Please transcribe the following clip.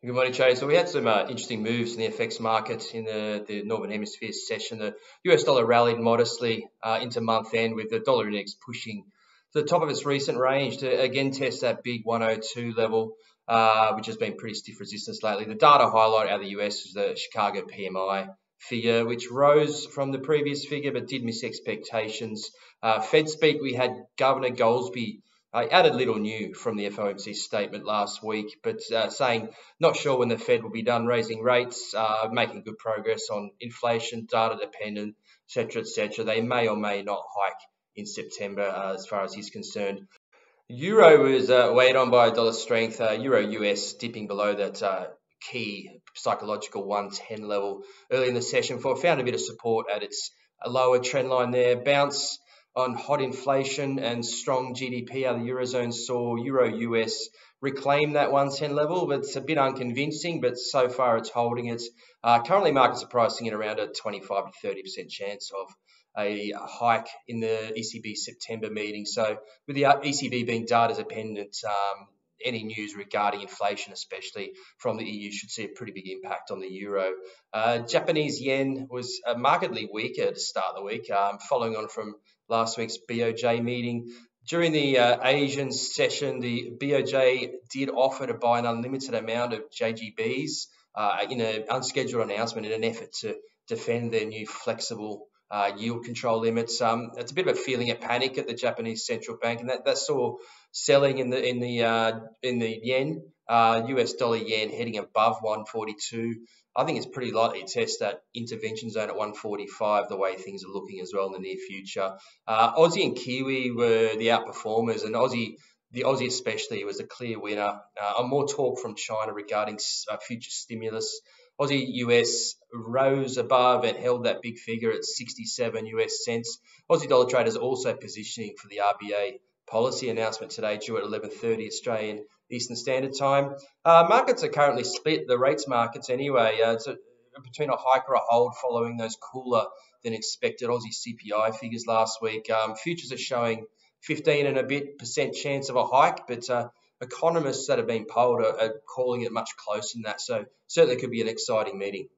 Good morning, Chase. So we had some uh, interesting moves in the FX market in the, the Northern Hemisphere session. The US dollar rallied modestly uh, into month end with the dollar index pushing to the top of its recent range to again test that big 102 level, uh, which has been pretty stiff resistance lately. The data highlight out of the US is the Chicago PMI figure, which rose from the previous figure but did miss expectations. Uh, Fed speak, we had Governor Goolsbee I added little new from the FOMC statement last week, but uh, saying not sure when the Fed will be done raising rates, uh, making good progress on inflation, data dependent, etc., etc. They may or may not hike in September, uh, as far as he's concerned. Euro was uh, weighed on by dollar strength. Uh, Euro US dipping below that uh, key psychological 110 level early in the session. For found a bit of support at its lower trend line there. Bounce on hot inflation and strong GDP of the Eurozone saw Euro US reclaim that 110 level, but it's a bit unconvincing, but so far it's holding it. Uh, currently, markets are pricing in around a 25 to 30% chance of a hike in the ECB September meeting. So, with the ECB being data dependent, um, any news regarding inflation, especially from the EU, should see a pretty big impact on the euro. Uh, Japanese yen was uh, markedly weaker to start the week, um, following on from last week's BOJ meeting. During the uh, Asian session, the BOJ did offer to buy an unlimited amount of JGBs uh, in an unscheduled announcement in an effort to defend their new flexible uh, yield control limits. Um, it's a bit of a feeling of panic at the Japanese central bank, and that, that saw selling in the in the uh, in the yen, US uh, dollar yen heading above 142. I think it's pretty likely to test that intervention zone at 145 the way things are looking as well in the near future. Uh, Aussie and Kiwi were the outperformers, and Aussie, the Aussie especially, was a clear winner. Uh, more talk from China regarding uh, future stimulus. Aussie US rose above and held that big figure at 67 US cents. Aussie dollar traders also positioning for the RBA policy announcement today due at 11.30 Australian Eastern Standard Time. Uh, markets are currently split, the rates markets anyway. Uh, it's a, between a hike or a hold following those cooler than expected Aussie CPI figures last week. Um, futures are showing 15 and a bit percent chance of a hike, but uh, economists that have been polled are, are calling it much closer than that. So certainly could be an exciting meeting.